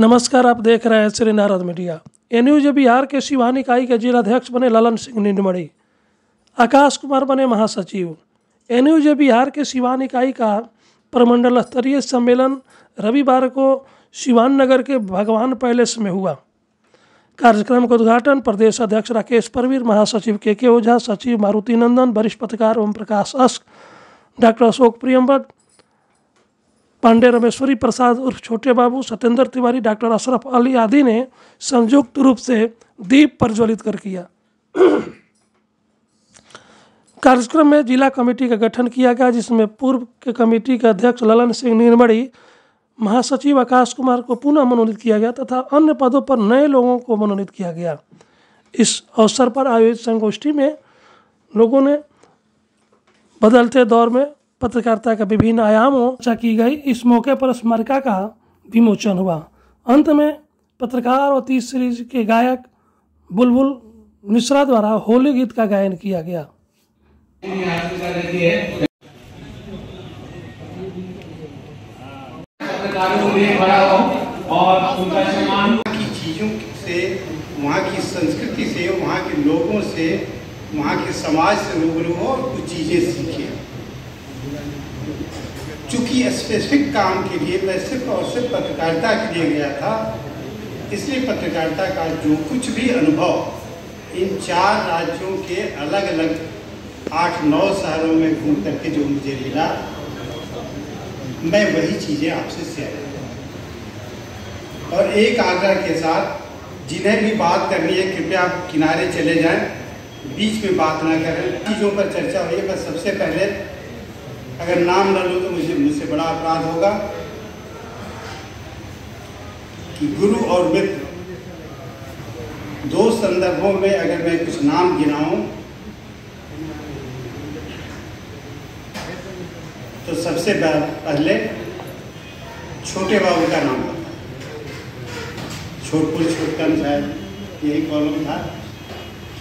नमस्कार, आप देख रहे हैं श्री नारद मीडिया। एनयूज बिहार के सिवान इकाई के जिलाध्यक्ष बने ललन सिंह निंडमणि आकाश कुमार बने महासचिव। एनयूज बिहार के सिवान इकाई का प्रमंडल स्तरीय सम्मेलन रविवार को सिवान नगर के भगवान पैलेस में हुआ। कार्यक्रम का उद्घाटन प्रदेश अध्यक्ष राकेश परवीर, महासचिव के के ओझा, सचिव मारुति नंदन, वरिष्ठ पत्रकार ओम प्रकाश अस्क डॉक्टर अशोक प्रियम्बट पांडे रमेश्वरी प्रसाद उर्फ़ छोटे बाबू सत्येंद्र तिवारी, डॉक्टर अशरफ अली आदि ने संयुक्त रूप से दीप प्रज्वलित कर किया। कार्यक्रम में जिला कमेटी का गठन किया गया, जिसमें पूर्व के कमेटी के अध्यक्ष ललन सिंह निर्मड़ी महासचिव आकाश कुमार को पुनः मनोनीत किया गया तथा अन्य पदों पर नए लोगों को मनोनीत किया गया। इस अवसर पर आयोजित संगोष्ठी में लोगों ने बदलते दौर में पत्रकारिता का विभिन्न आयामों चर्चा की गई। इस मौके पर स्मारिका का विमोचन हुआ। अंत में पत्रकार और तीस सीरीज़ के गायक बुलबुल मिश्रा द्वारा होली गीत का गायन किया गया। हो और उनका सम्मान की चीज़ों से वहाँ की संस्कृति से वहाँ के लोगों से वहाँ के समाज से रूबरू हो और कुछ चीज़ें सीखे। चूँकि स्पेसिफिक काम के लिए मैं सिर्फ़ और सिर्फ़ पत्रकारिता के लिए गया था, इसलिए पत्रकारिता का जो कुछ भी अनुभव इन चार राज्यों के अलग अलग आठ नौ शहरों में घूम करके जो मुझे मिला, मैं वही चीज़ें आपसे शेयर और एक आग्रह के साथ, जिन्हें भी बात करनी है, कृपया आप किनारे चले जाएँ, बीच में बात ना करें। चीज़ों पर चर्चा हुई है बस सबसे पहले अगर नाम न लो तो मुझे मुझसे बड़ा अपराध होगा कि गुरु और मित्र दो संदर्भों में अगर मैं कुछ नाम गिनाऊं तो सबसे पहले छोटे बाबू का नाम आता छोटपुर छोटकन शायद, यही कॉलम था।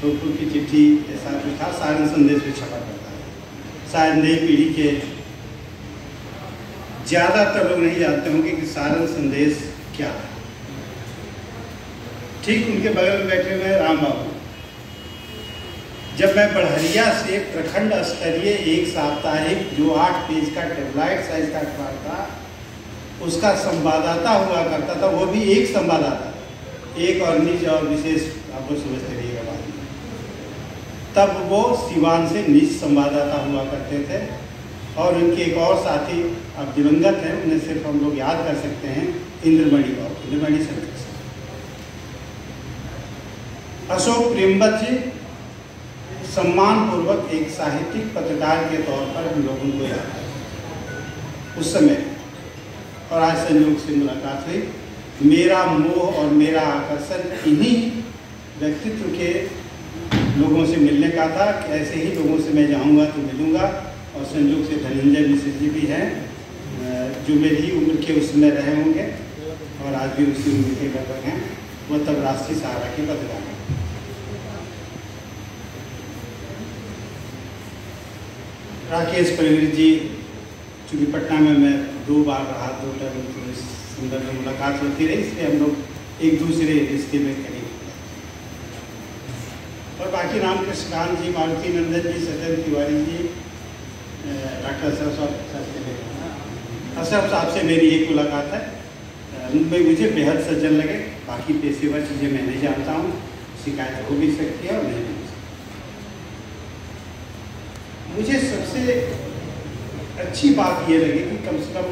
छोटपुर की चिट्ठी ऐसा कुछ था सारण संदेश भी छपा है शायद नई पीढ़ी के ज़्यादातर लोग नहीं जानते होंगे कि सारण संदेश क्या है। ठीक उनके बगल में बैठे हुए राम बाबू। जब मैं बढ़हरिया से प्रखंड स्तरीय एक साप्ताहिक जो आठ पेज का टेबलाइट साइज़ का अखबार था, उसका संवाददाता हुआ करता था, वो भी एक संवाददाता। एक और निज और विशेष आपको समझते रहिएगा बात तब वो सिवान से निज संवाददाता हुआ करते थे। और उनके एक और साथी, अब दिवंगत हैं, उन्हें सिर्फ़ हम लोग याद कर सकते हैं, इंद्रमणि बाबू इंद्रमणि शंकर अशोक प्रेमवत जी सम्मान पूर्वक एक साहित्यिक पत्रकार के तौर पर हम लोगों को याद उस समय, और आज संयोग से मुलाकात हुई, मेरा मोह और मेरा आकर्षण इन्हीं व्यक्तित्व के लोगों से मिलने का था कि ऐसे ही लोगों से मैं जाऊँगा तो मिलूँगा। और संयोग से धनंजय मिश्र जी भी हैं जो मेरी उम्र के उस समय रहे होंगे और आज भी उसी उम्र के लगभग हैं, वह तब राष्ट्रीय सहारा के पत्रकार हैं। राकेश परवीर जी, चूँकि पटना में मैं दो बार रहा, दो टर्म तो संदर्भ में मुलाकात होती रही, इसलिए हम लोग एक दूसरे रिश्ते में करीब और बाकी राम कृष्णकांत जी, मारुति नंदन जी, सत्यन तिवारी जी डॉक्टर अशरफ साहब अशरफ साहब से मेरी एक मुलाकात है। उनमें मुझे बेहद सज्जन लगे। बाकी पेशेवर चीज़ें मैं नहीं जानता हूँ। शिकायत हो भी सकती है और नहीं भी मुझे सबसे अच्छी बात ये लगी कि कम से कम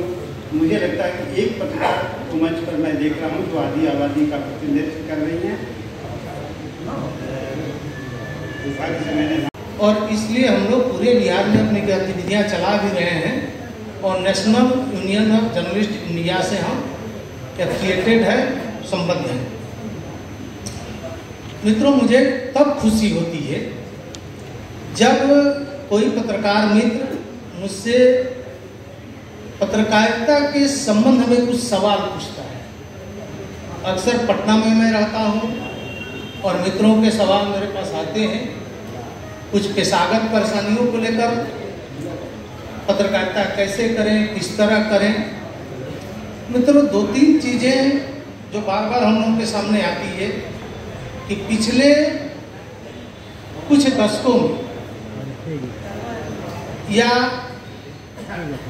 मुझे लगता है कि एक पत्रकार को मंच पर मैं देख रहा हूँ जो आधी आबादी का प्रतिनिधित्व कर रही हैं। और इसलिए हम लोग पूरे बिहार में अपनी गतिविधियाँ चला भी रहे हैं और national union of journalist India से हम एफिलिएटेड है, संबद्ध हैं। मित्रों, मुझे तब खुशी होती है जब कोई पत्रकार मित्र मुझसे पत्रकारिता के संबंध में कुछ सवाल पूछता है। अक्सर पटना में मैं रहता हूँ और मित्रों के सवाल मेरे पास आते हैं। कुछ पेशागत परेशानियों को लेकर पत्रकारिता कैसे करें, किस तरह करें? मित्रों दो तीन चीज़ें जो बार बार हम लोगों के सामने आती है कि पिछले कुछ दशकों में या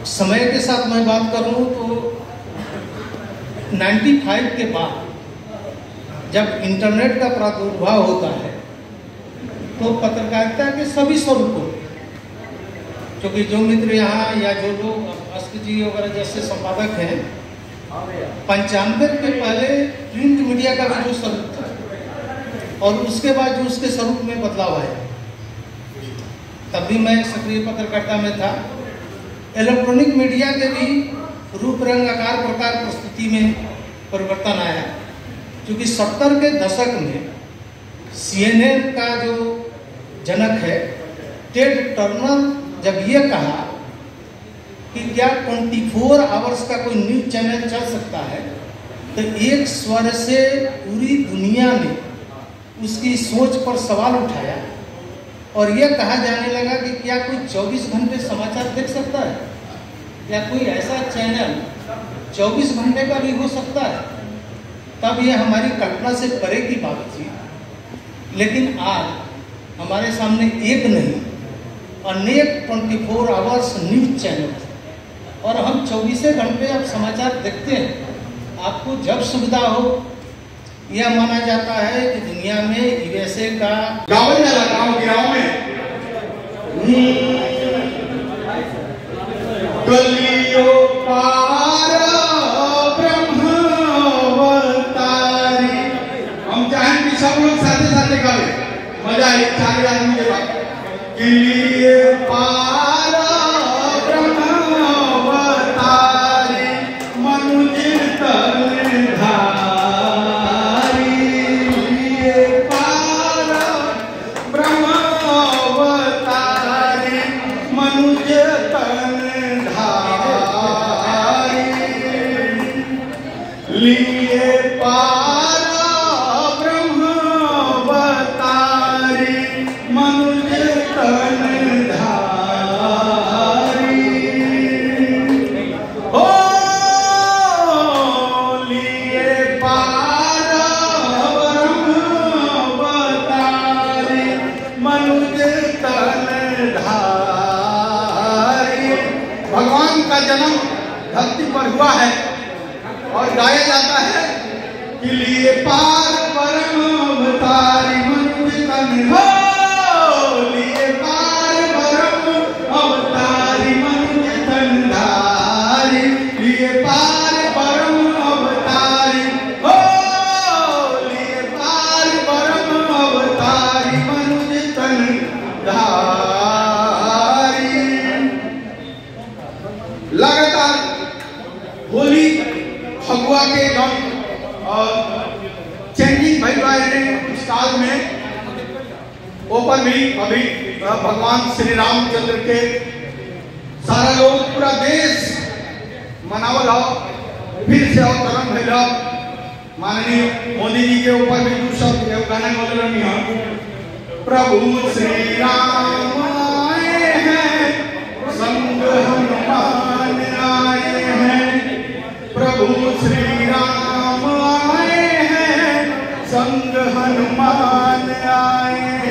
समय के साथ मैं बात करूँ तो 95 के बाद जब इंटरनेट का प्रादुर्भाव होता है तो पत्रकारिता के सभी स्वरूपों क्योंकि जो मित्र यहाँ या जो लोग अस्क जी वगैरह जैसे संपादक हैं, पंचानवे के पहले प्रिंट मीडिया का भी जो स्वरूप था, और उसके बाद जो उसके स्वरूप में बदलाव आया। तब भी मैं सक्रिय पत्रकारिता में था। इलेक्ट्रॉनिक मीडिया के भी रूप, रंग, आकार, प्रकार, प्रस्तुति में परिवर्तन आया। क्योंकि सत्तर के दशक में सीएनएन का जो जनक है टेड टर्नर जब ये कहा कि क्या 24 आवर्स का कोई न्यूज़ चैनल चल सकता है तो एक स्वर से पूरी दुनिया ने उसकी सोच पर सवाल उठाया और यह कहा जाने लगा कि क्या कोई 24 घंटे समाचार देख सकता है? या कोई ऐसा चैनल 24 घंटे का भी हो सकता है? तब यह हमारी कल्पना से परे की बात थी। लेकिन आज हमारे सामने एक नहीं अनेक 24 फोर आवर्स न्यूज़ चैनल। और हम चौबीसों घंटे अब समाचार देखते हैं। आपको जब सुविधा हो यह माना जाता है कि दुनिया में यूएसए का गाँव गाँव में। गलियों yàlla ñu defal जाता है। कि लिए पार परम अवतारी मंदिर का हो ऊपर भी, अभी भगवान श्री रामचंद्र के सारा लोग, पूरा देश मनावल फिर से अवतरण भैल माननीय मोदी जी के ऊपर भी कुछ सब गाने बोल रही प्रभु श्री राम आए हैं, संग हनुमान आए हैं। प्रभु श्री राम आए हैं, संग हनुमान आए हैं